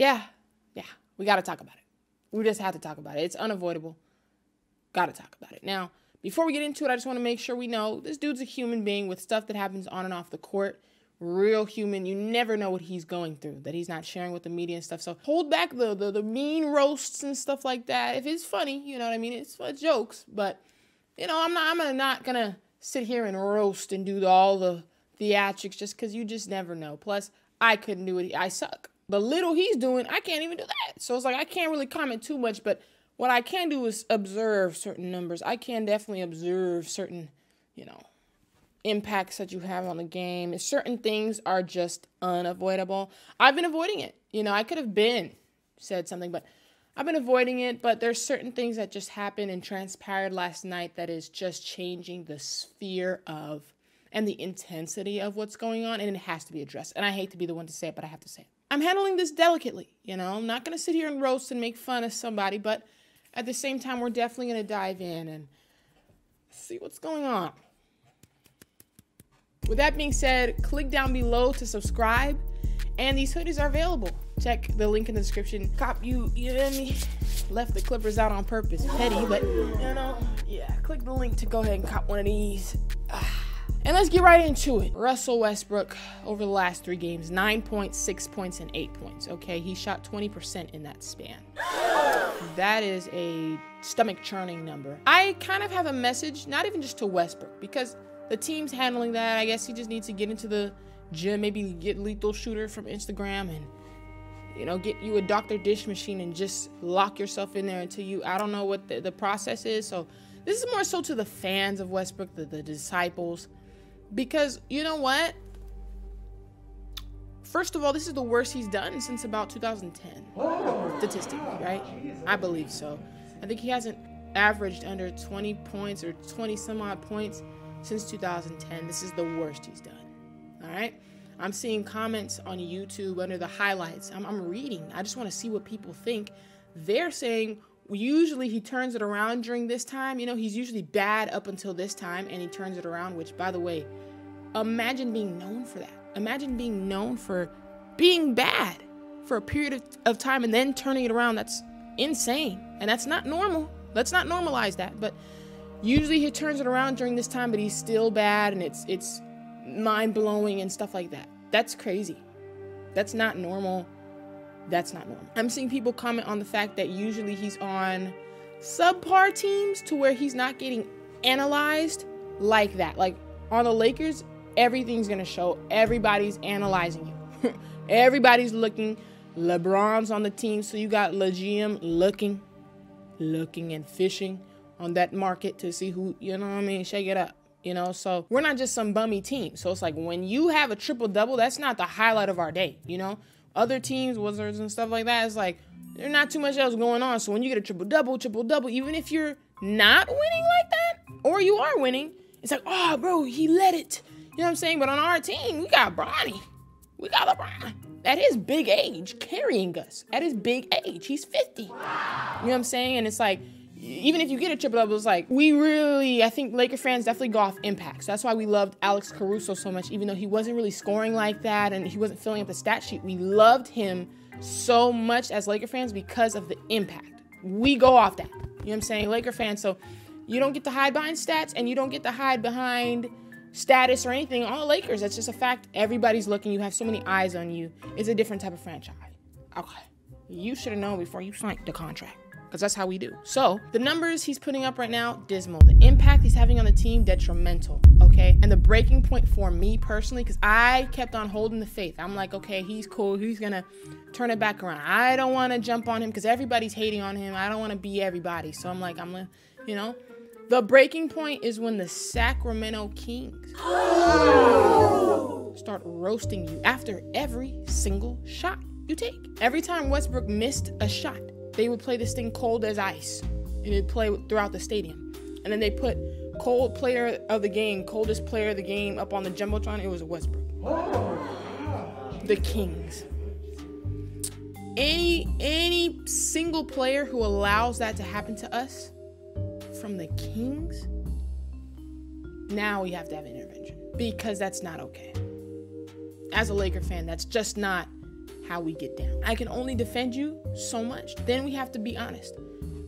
yeah, yeah, we got to talk about it. We just have to talk about it. It's unavoidable. Got to talk about it. Now, before we get into it, I just want to make sure we know this dude's a human being with stuff that happens on and off the court. Real human. You never know what he's going through, that he's not sharing with the media and stuff. So hold back the, the, the mean roasts and stuff like that. If it's funny, you know what I mean? It's, it's jokes, but you know, I'm not I'm not gonna sit here and roast and do all the theatrics just because you just never know. Plus, I couldn't do it. I suck. The little he's doing, I can't even do that. So it's like I can't really comment too much, but what I can do is observe certain numbers. I can definitely observe certain, you know, impacts that you have on the game. Certain things are just unavoidable. I've been avoiding it. You know, I could have been said something, but I've been avoiding it, but there's certain things that just happened and transpired last night that is just changing the sphere of and the intensity of what's going on, and it has to be addressed. And I hate to be the one to say it, but I have to say it. I'm handling this delicately. You know, I'm not going to sit here and roast and make fun of somebody, but at the same time, we're definitely going to dive in and see what's going on. With that being said, click down below to subscribe, and these hoodies are available. Check the link in the description. Cop you, you know mean? Left the clippers out on purpose. Petty, but you know, yeah. Click the link to go ahead and cop one of these. And let's get right into it. Russell Westbrook, over the last three games, nine points, six points, and eight points. Okay, he shot 20% in that span. That is a stomach churning number. I kind of have a message, not even just to Westbrook, because the team's handling that. I guess he just needs to get into the gym, maybe get Lethal Shooter from Instagram and you know, get you a Dr. Dish machine and just lock yourself in there until you, I don't know what the, the process is. So this is more so to the fans of Westbrook, the, the disciples, because you know what? First of all, this is the worst he's done since about 2010, statistically, right? I believe so. I think he hasn't averaged under 20 points or 20 some odd points since 2010. This is the worst he's done. All right. I'm seeing comments on YouTube under the highlights. I'm, I'm reading. I just want to see what people think. They're saying usually he turns it around during this time. You know, he's usually bad up until this time and he turns it around, which, by the way, imagine being known for that. Imagine being known for being bad for a period of, of time and then turning it around. That's insane. And that's not normal. Let's not normalize that. But usually he turns it around during this time, but he's still bad and it's it's mind blowing and stuff like that. That's crazy. That's not normal. That's not normal. I'm seeing people comment on the fact that usually he's on subpar teams to where he's not getting analyzed like that. Like on the Lakers, everything's gonna show. Everybody's analyzing you. Everybody's looking. LeBron's on the team, so you got LeGM looking, looking and fishing on that market to see who, you know what I mean? Shake it up you know so we're not just some bummy team so it's like when you have a triple double that's not the highlight of our day you know other teams wizards and stuff like that it's like there's not too much else going on. So when you get a triple double triple double even if you're not winning like that or you are winning it's like oh bro he let it. You know what i'm saying? But on our team we got bronny. We got lebron. At his big age carrying us. At his big age he's 50 you know what i'm saying? And it's like even if you get a triple double, it's like we really, I think Laker fans definitely go off impact. So that's why we loved Alex Caruso so much, even though he wasn't really scoring like that and he wasn't filling up the stat sheet. We loved him so much as Laker fans because of the impact. We go off that. You know what I'm saying? Laker fans. So you don't get to hide behind stats and you don't get to hide behind status or anything on the Lakers. That's just a fact. Everybody's looking. You have so many eyes on you. It's a different type of franchise. Okay. You should have known before you signed the contract because that's how we do. So the numbers he's putting up right now, dismal. The impact he's having on the team, detrimental. Okay. And the breaking point for me personally, because I kept on holding the faith. I'm like, okay, he's cool. He's going to turn it back around. I don't want to jump on him because everybody's hating on him. I don't want to be everybody. So I'm like, I'm to, you know. The breaking point is when the Sacramento Kings start roasting you after every single shot you take. Every time Westbrook missed a shot, they would play this thing cold as ice and it'd play throughout the stadium. And then they put cold player of the game, coldest player of the game up on the Jumbotron. It was Westbrook. Oh. The Kings. Any any single player who allows that to happen to us from the Kings, now we have to have intervention because that's not okay. As a Laker fan, that's just not how we get down. I can only defend you so much. Then we have to be honest.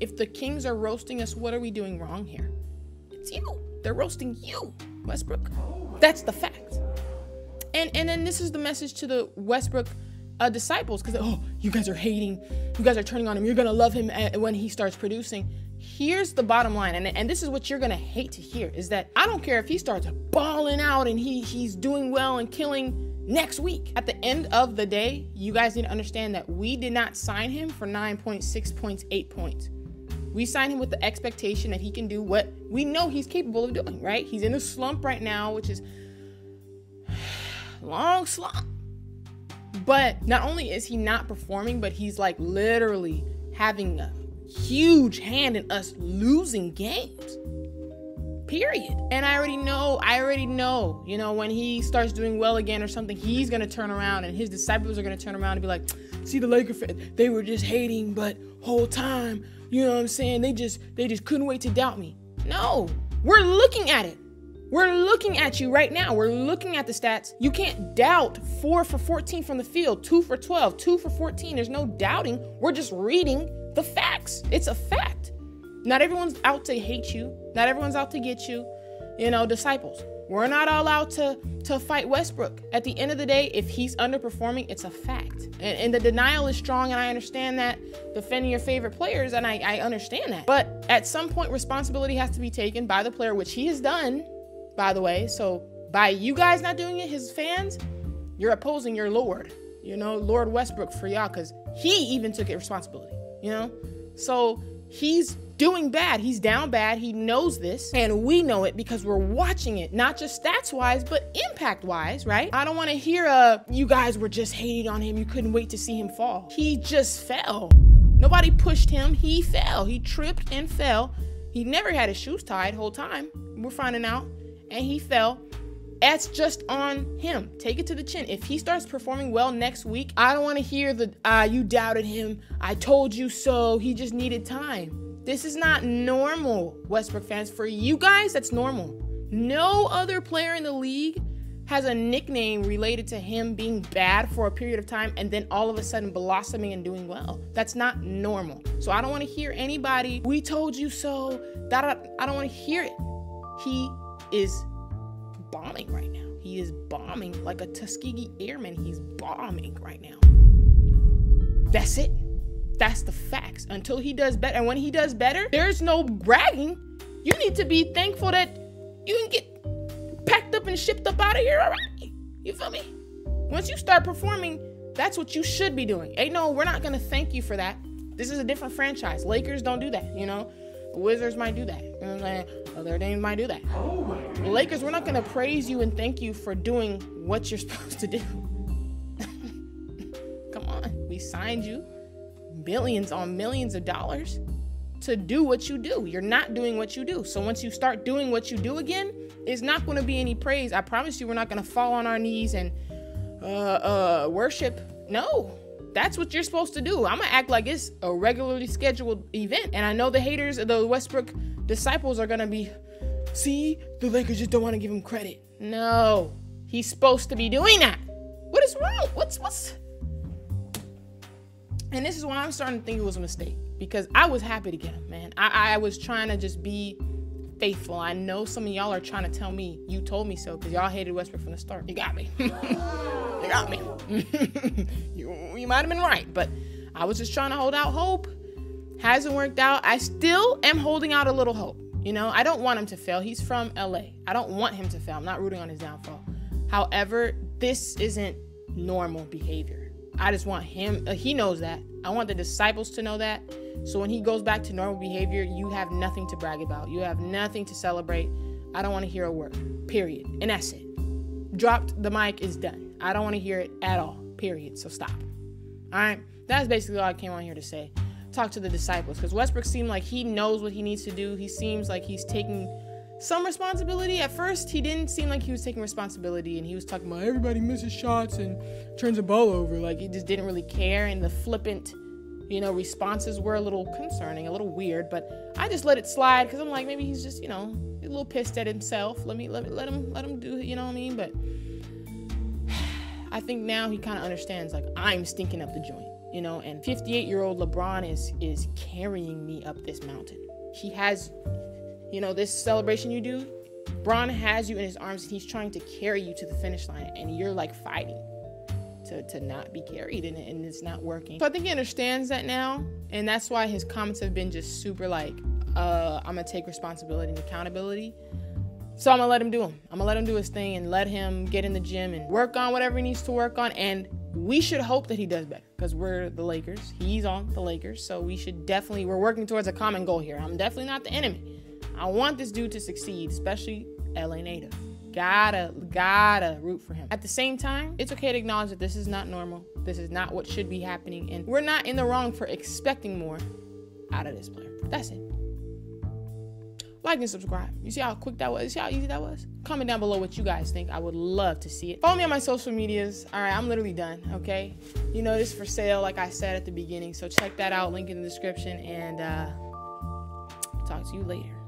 If the Kings are roasting us, what are we doing wrong here? It's you. They're roasting you, Westbrook. That's the fact. And and then this is the message to the Westbrook uh, disciples because oh, you guys are hating, you guys are turning on him. You're gonna love him when he starts producing. Here's the bottom line, and, and this is what you're gonna hate to hear: is that I don't care if he starts balling out and he he's doing well and killing next week. At the end of the day, you guys need to understand that we did not sign him for 9.6 points, 8 points. We signed him with the expectation that he can do what we know he's capable of doing, right? He's in a slump right now, which is long slump. But not only is he not performing, but he's like literally having a huge hand in us losing games. Period. And I already know, I already know, you know, when he starts doing well again or something, he's going to turn around and his disciples are going to turn around and be like, see the Laker fans, they were just hating, but whole time, you know what I'm saying? They just, they just couldn't wait to doubt me. No, we're looking at it. We're looking at you right now. We're looking at the stats. You can't doubt four for 14 from the field, two for 12, two for 14. There's no doubting. We're just reading the facts. It's a fact. Not everyone's out to hate you. Not everyone's out to get you. You know, disciples. We're not all out to to fight Westbrook. At the end of the day, if he's underperforming, it's a fact. And, and the denial is strong, and I understand that defending your favorite players, and I, I understand that. But at some point, responsibility has to be taken by the player, which he has done by the way. So by you guys not doing it, his fans, you're opposing your Lord, you know, Lord Westbrook for y'all, because he even took it responsibility, you know? So he's doing bad. He's down bad. He knows this. And we know it because we're watching it, not just stats wise, but impact wise, right? I don't want to hear uh you guys were just hating on him. You couldn't wait to see him fall. He just fell. Nobody pushed him. He fell. He tripped and fell. He never had his shoes tied whole time. We're finding out and he fell, that's just on him. Take it to the chin. If he starts performing well next week, I don't want to hear the uh, you doubted him. I told you so. He just needed time. This is not normal, Westbrook fans. For you guys, that's normal. No other player in the league has a nickname related to him being bad for a period of time and then all of a sudden blossoming and doing well. That's not normal. So I don't want to hear anybody, we told you so. That I don't want to hear it. He is bombing right now. He is bombing like a Tuskegee airman. He's bombing right now. That's it. That's the facts. Until he does better. And when he does better, there's no bragging. You need to be thankful that you can get packed up and shipped up out of here already. You feel me? Once you start performing, that's what you should be doing. Hey, no, we're not gonna thank you for that. This is a different franchise. Lakers don't do that, you know. Wizards might do that. You know what I'm saying? Other teams might do that. Oh Lakers, we're not gonna praise you and thank you for doing what you're supposed to do. Come on, we signed you billions on millions of dollars to do what you do. You're not doing what you do. So once you start doing what you do again, it's not going to be any praise. I promise you, we're not going to fall on our knees and uh, uh, worship. No, that's what you're supposed to do. I'm gonna act like it's a regularly scheduled event. And I know the haters, of the Westbrook disciples are gonna be, see, the Lakers just don't wanna give him credit. No, he's supposed to be doing that. What is wrong? What's, what's. And this is why I'm starting to think it was a mistake because I was happy to get him, man. I, I was trying to just be faithful. I know some of y'all are trying to tell me you told me so because y'all hated Westbrook from the start. You got me. you got me. you, you might have been right, but I was just trying to hold out hope. Hasn't worked out. I still am holding out a little hope. You know, I don't want him to fail. He's from LA. I don't want him to fail. I'm not rooting on his downfall. However, this isn't normal behavior. I just want him, uh, he knows that. I want the disciples to know that. So when he goes back to normal behavior, you have nothing to brag about. You have nothing to celebrate. I don't want to hear a word. Period. And that's it. Dropped the mic is done. I don't want to hear it at all. Period. So stop. All right. That's basically all I came on here to say. Talk to the disciples because Westbrook seemed like he knows what he needs to do. He seems like he's taking some responsibility. At first, he didn't seem like he was taking responsibility and he was talking about everybody misses shots and turns the ball over. Like he just didn't really care. And the flippant you know, responses were a little concerning, a little weird, but I just let it slide because I'm like, maybe he's just, you know, a little pissed at himself. Let me let let him let him do it, you know what I mean? But I think now he kind of understands like I'm stinking up the joint, you know. And 58 year old LeBron is is carrying me up this mountain. He has, you know, this celebration you do. Bron has you in his arms and he's trying to carry you to the finish line, and you're like fighting to, to not be carried and, and it's not working. So I think he understands that now, and that's why his comments have been just super like, uh, I'm gonna take responsibility and accountability. So I'm gonna let him do him. I'm gonna let him do his thing and let him get in the gym and work on whatever he needs to work on. And we should hope that he does better because we're the Lakers. He's on the Lakers, so we should definitely we're working towards a common goal here. I'm definitely not the enemy. I want this dude to succeed, especially LA native. Gotta, gotta root for him. At the same time, it's okay to acknowledge that this is not normal. This is not what should be happening, and we're not in the wrong for expecting more out of this player. That's it like and subscribe. You see how quick that was? You see how easy that was? Comment down below what you guys think. I would love to see it. Follow me on my social medias. All right, I'm literally done, okay? You know, this for sale, like I said at the beginning. So check that out, link in the description, and uh, talk to you later.